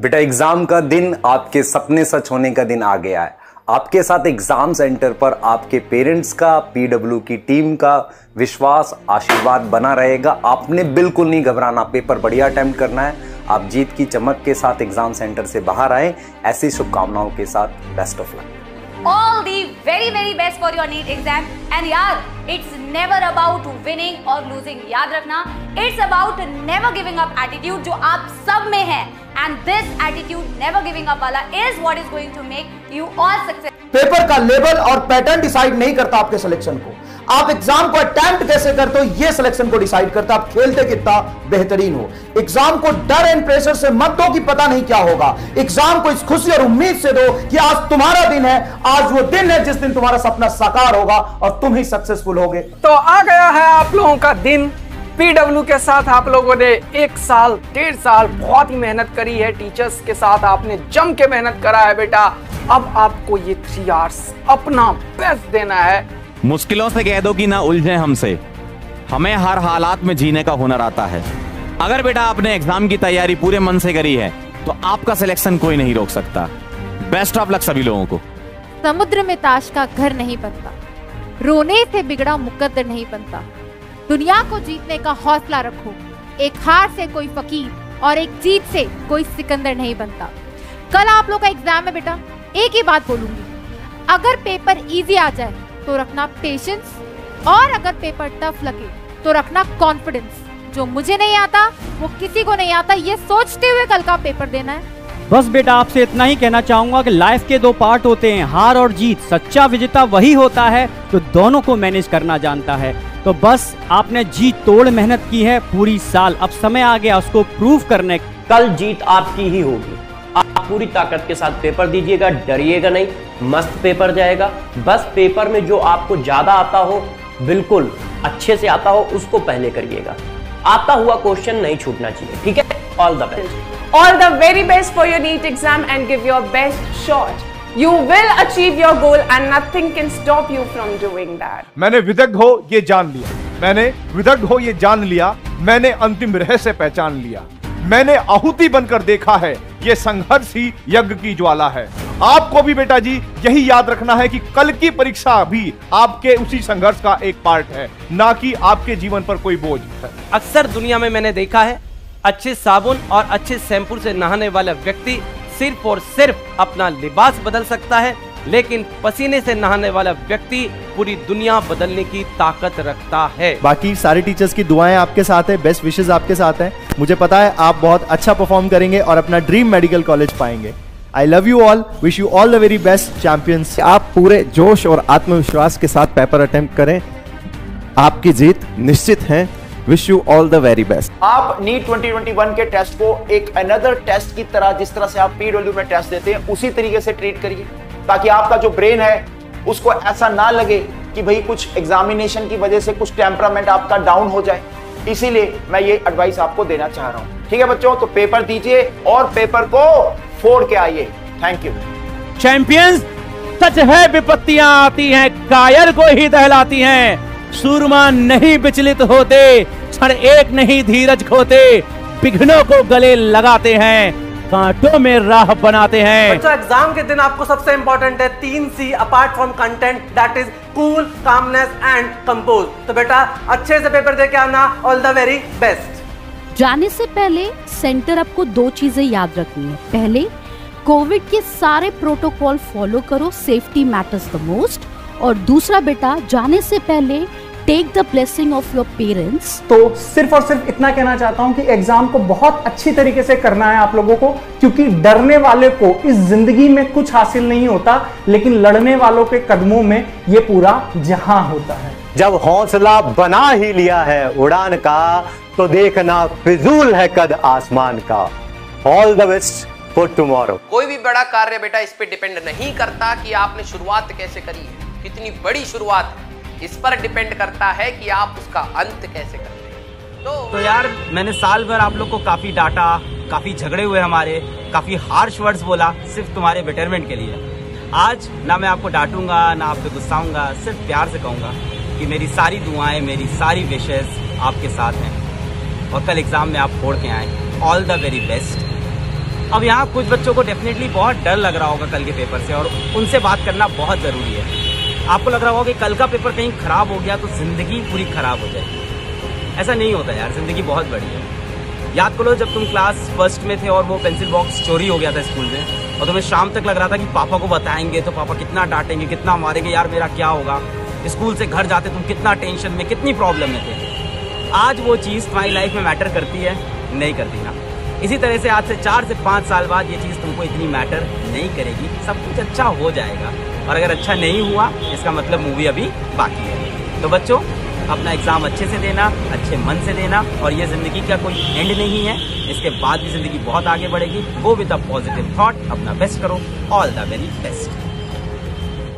बेटा एग्ज़ाम का दिन आपके सपने सच होने का दिन आ गया है। आपके साथ एग्ज़ाम सेंटर पर आपके पेरेंट्स का पीडब्ल्यू की टीम का विश्वास, आशीर्वाद बना रहेगा। आपने बिल्कुल नहीं घबराना। पेपर बढ़िया अटैम्प्ट करना है। आप जीत की चमक के साथ एग्ज़ाम सेंटर से बाहर आए। ऐसी शुभकामनाओं के साथ best of luck all the very very best for your NEET exam and yaar it's never about winning or losing याद रखना it's about never giving up attitude जो आप सब में है and this attitude never giving up वाला is what is going to make you all successful paper का level और पैटर्न डिसाइड नहीं करता आपके सिलेक्शन को आप एग्ज़ाम को अटेम्प्ट कैसे करते हो, ये सिलेक्शन को डिसाइड करता आप खेलते कितना बेहतरीन हो। एग्ज़ाम को डर एंड प्रेशर से मत दो कि पता नहीं क्या होगा। एग्ज़ाम को इस खुशी और उम्मीद से दो कि आज तुम्हारा दिन है, आज वो दिन है जिस दिन तुम्हारा सपना साकार होगा और तुम ही सक्सेसफुल होगे। तो आ गया है आप लोगों का दिन। पीडब्ल्यू के साथ आप लोगों ने एक साल, डेढ़ साल बहुत ही मेहनत करी है। टीचर्स के साथ आपने जम के मेहनत करा है बेटा। अब आपको ये थ्री आवर्स अपना बेस्ट देना है। मुश्किलों से कह दो कि ना उलझे हमसे। हमें हर हालात में जीने का हुनर आता है। अगर बेटा आपने एग्ज़ाम की तैयारी पूरे मन से करी है तो आपका सिलेक्शन कोई नहीं रोक सकता। बेस्ट ऑफ़ लक सभी लोगों को। समुद्र में ताश का घर नहीं बनता। रोने से बिगड़ा मुकद्दर नहीं बनता। दुनिया को जीतने का हौसला रखो। एक हार से कोई फकीर और एक जीत से कोई सिकंदर नहीं बनता। कल आप लोग का एग्ज़ाम है बेटा। एक ही बात बोलूँगी। अगर पेपर इजी आ जाए तो रखना पेशेंस और अगर पेपर टफ लगे तो रखना कॉन्फिडेंस जो मुझे नहीं आता, वो किसी को नहीं आता। ये सोचते हुए कल का पेपर देना है। बस बेटा, आपसे इतना ही कहना चाहूँगा कि लाइफ के दो पार्ट होते हैं, हार और जीत। सच्चा विजेता वही होता है जो तो दोनों को मैनेज करना जानता है। तो बस, आपने जीत तोड़ मेहनत की है पूरी साल। अब समय आ गया उसको प्रूव करने। कल जीत आपकी ही होगी। आप पूरी ताकत के साथ पेपर दीजिएगा डरिएगा नहीं मस्त पेपर जाएगा। बस पेपर में जो आपको ज़्यादा आता हो बिल्कुल अच्छे से आता हो उसको पहले करिएगा। आता हुआ क्वेश्चन नहीं छूटना चाहिए ठीक है? All the best All the very best for your NEET exam and give your best shot. You will achieve your goal and nothing can stop you from doing that. मैंने विदग्ध हो ये जान लिया। मैंने विदग्ध हो ये जान लिया। मैंने अंतिम रहस्य पहचान लिया। मैंने आहुति बनकर देखा है। ये संघर्ष ही यज्ञ की ज्वाला है। आपको भी बेटा जी, यही याद रखना है कि कल की परीक्षा भी आपके उसी संघर्ष का एक पार्ट है, ना कि आपके जीवन पर कोई बोझ अक्सर दुनिया में मैंने देखा है, अच्छे साबुन और अच्छे शैम्पू से नहाने वाला व्यक्ति सिर्फ़ और सिर्फ़ अपना लिबास बदल सकता है लेकिन पसीने से नहाने वाला व्यक्ति पूरी दुनिया बदलने की ताकत रखता है। बाकी सारे टीचर्स की दुआएँ आपके साथ है बेस्ट विशेष आपके साथ है। मुझे पता है आप बहुत अच्छा परफॉर्म करेंगे और अपना ड्रीम मेडिकल कॉलेज पाएँगे। I love you all wish you all the very best champions आप पूरे जोश और आत्मविश्वास के साथ पेपर अटेम्प्ट करें। आपकी जीत निश्चित है। Wish you all the very best आप नीट 2021 के टेस्ट को एक अनदर टेस्ट की तरह जिस तरह से आप पीडब्ल्यू में टेस्ट देते हैं उसी तरीके से ट्रीट करिए। ताकि आपका जो ब्रेन है, उसको ऐसा ना लगे कि भाई कुछ एग्जामिनेशन की वजह से कुछ टेम्परामेंट आपका डाउन हो जाए। इसीलिए मैं ये एडवाइस आपको देना चाह रहा हूँ। ठीक है बच्चों तो पेपर दीजिए और पेपर को फोड़ के आइए। थैंक यू चैंपियंस सच है विपत्तियाँ आती हैं, कायर को ही दहलाती हैं। सूरमा नहीं विचलित होते, क्षण एक नहीं धीरज खोते विघ्नों को गले लगाते हैं। कांटों में राह बनाते हैं। बच्चों एग्ज़ाम के दिन आपको सबसे इंपॉर्टेंट है तीन C apart from content that is cool calmness and compose तो बेटा अच्छे से पेपर दे के आना ऑल द वेरी बेस्ट जाने से पहले सेंटर आपको दो चीज़ें याद रखनी है। पहले कोविड के सारे प्रोटोकॉल फॉलो करो सेफ्टी मैटर्स द मोस्ट और दूसरा बेटा जाने से पहले take the blessing of your parents तो सिर्फ़ और सिर्फ़ इतना कहना चाहता हूँ कि एग्ज़ाम को बहुत अच्छी तरीके से करना है आप लोगों को क्योंकि डरने वाले को इस ज़िंदगी में कुछ हासिल नहीं होता लेकिन लड़ने वालों के कदमों में ये पूरा जहाँ होता है। जब हौसला बना ही लिया है उड़ान का तो देखना फिजूल है कद आसमान का। All the best for tomorrow कोई भी बड़ा कार्य बेटा इस पे डिपेंड नहीं करता कि आपने शुरुआत कैसे करी है। कितनी बड़ी शुरुआत है। इस पर डिपेंड करता है कि आप उसका अंत कैसे करते हैं। तो, तो यार मैंने साल भर आप लोग को काफ़ी डांटा काफ़ी झगड़े हुए हमारे काफ़ी हार्श वर्ड्स बोला सिर्फ़ तुम्हारे बेटरमेंट के लिए। आज ना मैं आपको डांटूँगा ना आप पे गुस्साऊँगा सिर्फ़ प्यार से कहूँगा कि मेरी सारी दुआएँ मेरी सारी विशेष आपके साथ हैं। और कल एग्ज़ाम में आप फोड़ के आए। ऑल द वेरी बेस्ट अब यहाँ कुछ बच्चों को डेफिनेटली बहुत डर लग रहा होगा कल के पेपर से और उनसे बात करना बहुत ज़रूरी है। आपको लग रहा होगा कि कल का पेपर कहीं खराब हो गया तो ज़िंदगी पूरी खराब हो जाएगी। ऐसा नहीं होता यार, ज़िंदगी बहुत बड़ी है। याद करो जब तुम क्लास फ़र्स्ट में थे और वो पेंसिल बॉक्स चोरी हो गया था स्कूल में, और तुम्हें शाम तक लग रहा था कि पापा को बताएँगे तो पापा कितना डांटेंगे, कितना मारेंगे, यार मेरा क्या होगा? स्कूल से घर जाते तुम कितना टेंशन में, कितनी प्रॉब्लम में थे? आज वो चीज़ तुम्हारी लाइफ में मैटर करती है, नहीं करती ना। इसी तरह से आज से चार से पाँच साल बाद ये चीज़ तुमको इतनी मैटर नहीं करेगी, सब कुछ अच्छा हो जाएगा। और अगर अच्छा नहीं हुआ, इसका मतलब मूवी अभी बाकी है। तो बच्चों, अपना एग्ज़ाम अच्छे से देना, अच्छे मन से देना, और ये ज़िंदगी का कोई एंड नहीं है। इसके बाद भी ज़िंदगी बहुत आगे बढ़ेगी। वो विद अ पॉजिटिव थॉट अपना बेस्ट करो। All the very best